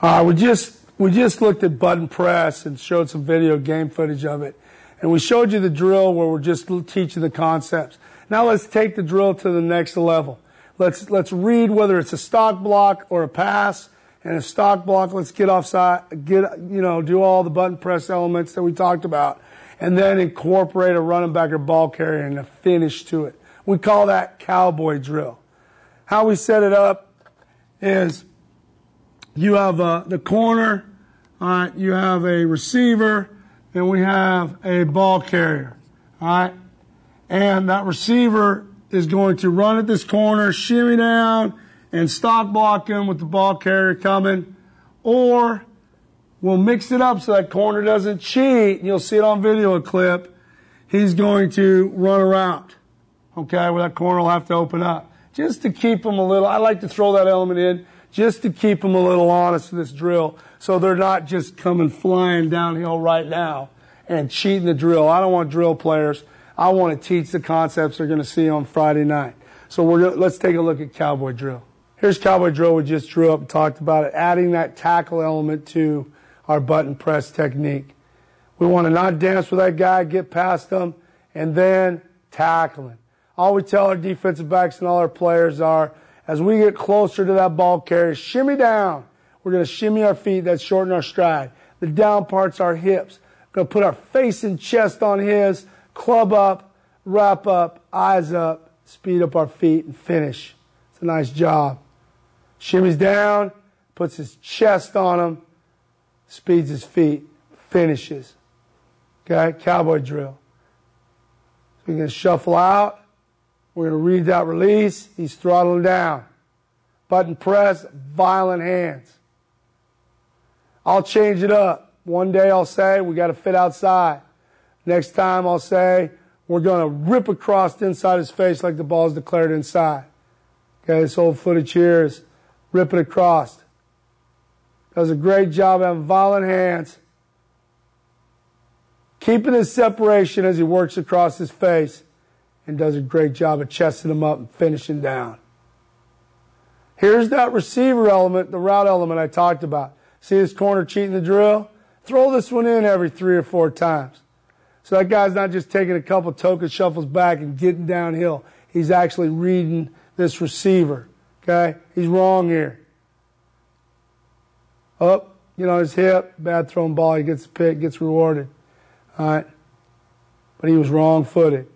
Uh, we just we just looked at button press and showed some video game footage of it, and we showed you the drill where we're just teaching the concepts. Now let's take the drill to the next level. Let's let's read whether it's a stalk block or a pass. And a stalk block, let's get offside, get you know, do all the button press elements that we talked about, and then incorporate a running back or ball carrier and a finish to it. We call that cowboy drill. How we set it up is you have uh, the corner, all right, you have a receiver, and we have a ball carrier, all right? And that receiver is going to run at this corner, shimmy down, and stalk block him with the ball carrier coming, or we'll mix it up so that corner doesn't cheat. You'll see it on video clip. He's going to run around, okay, where that corner will have to open up. Just to keep him a little, I like to throw that element in just to keep them a little honest with this drill so they're not just coming flying downhill right now and cheating the drill. I don't want drill players. I want to teach the concepts they're going to see on Friday night. So we're let's take a look at cowboy drill. Here's cowboy drill we just drew up and talked about it, adding that tackle element to our button press technique. We want to not dance with that guy, get past him, and then tackling. All we tell our defensive backs and all our players are as we get closer to that ball carrier, shimmy down. We're going to shimmy our feet. That's shorten our stride. The down part's our hips. We're going to put our face and chest on his, club up, wrap up, eyes up, speed up our feet, and finish. It's a nice job. Shimmies down, puts his chest on him, speeds his feet, finishes. Okay, cowboy drill. So we're going to shuffle out. We're going to read that release. He's throttling down. Button press, violent hands. I'll change it up. One day I'll say we got to fit outside. Next time I'll say we're going to rip across the inside his face like the ball's declared inside. Okay, this whole footage here is ripping across. Does a great job having violent hands. Keeping his separation as he works across his face and does a great job of chesting them up and finishing down. Here's that receiver element, the route element I talked about. See this corner cheating the drill? Throw this one in every three or four times. So that guy's not just taking a couple token shuffles back and getting downhill. He's actually reading this receiver. Okay? He's wrong here. Up, you know, his hip, bad thrown ball, he gets a pick, gets rewarded. All right? But he was wrong footed.